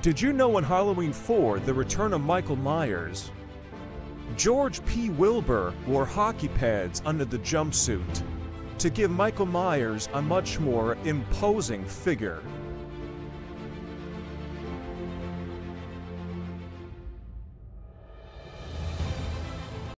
Did you know in Halloween 4, The Return of Michael Myers, George P. Wilbur wore hockey pads under the jumpsuit to give Michael Myers a much more imposing figure?